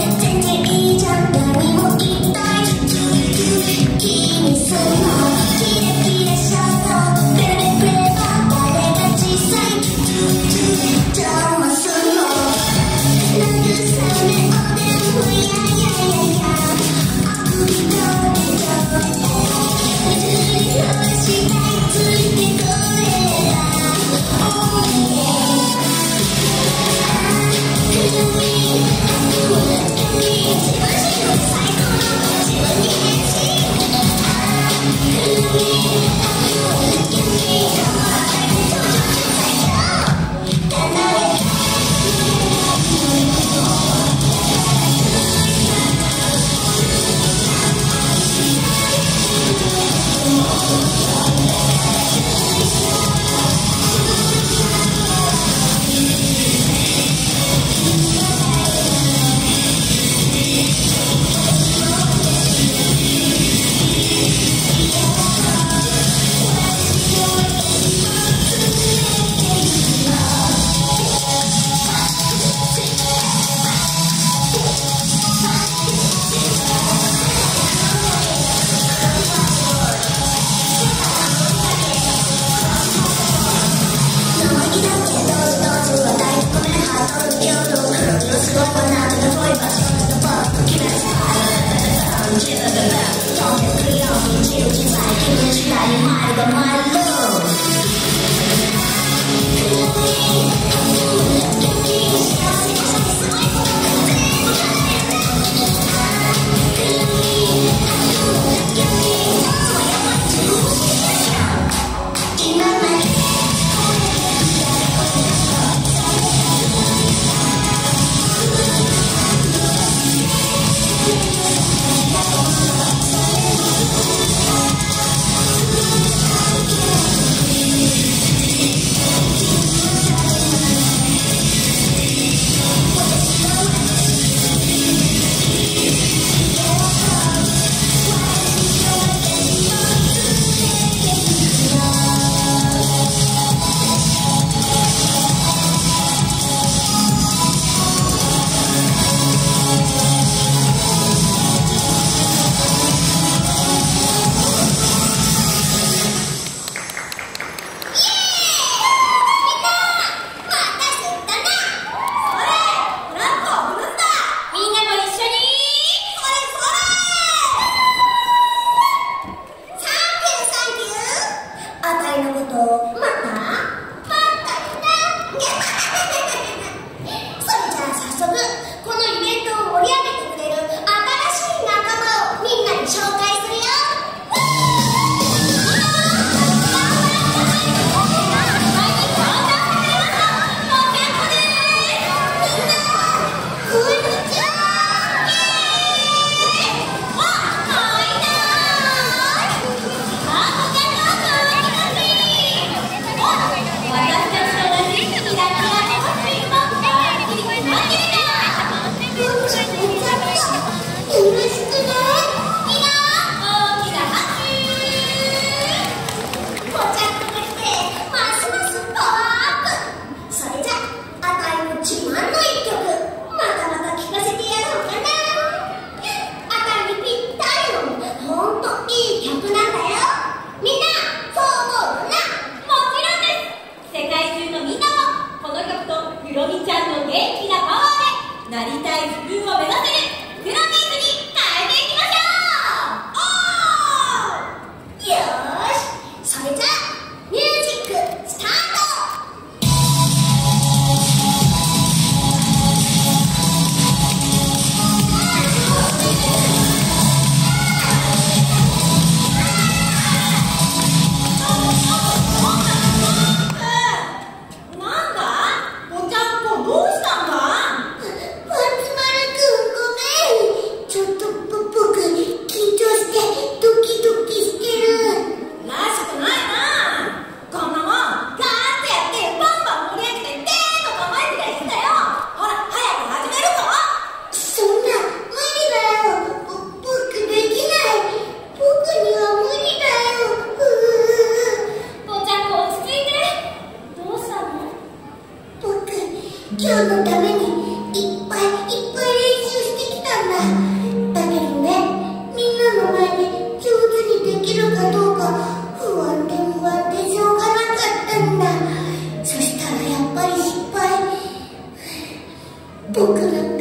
and しくない。のためにいっぱいいっぱい練習してきたんだ。だけどねみんなの前で上手にできるかどうか不安で不安でしょうがなかったんだ。そしたらやっぱり失敗。僕の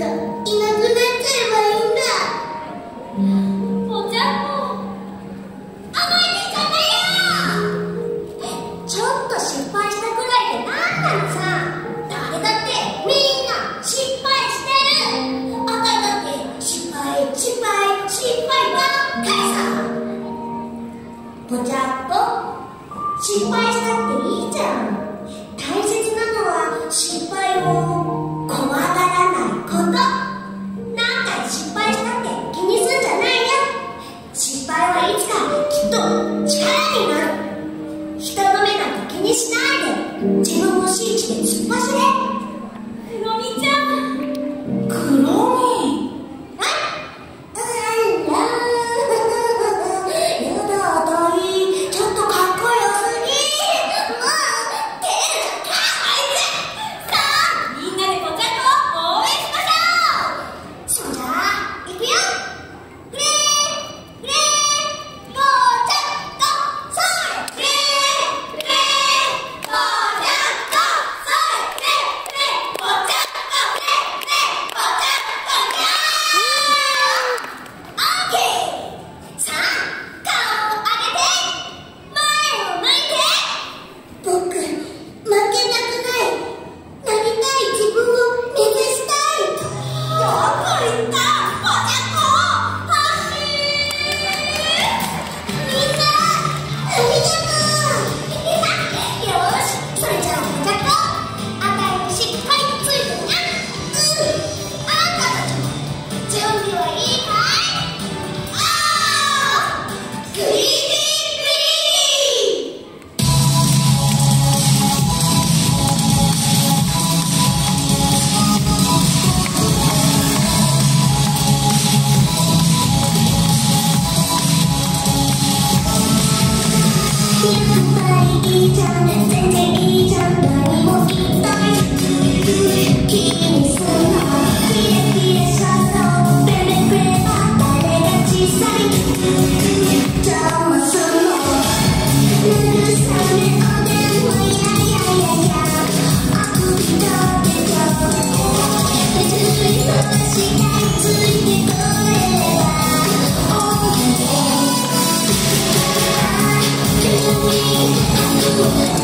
Obrigado.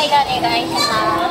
お願いします。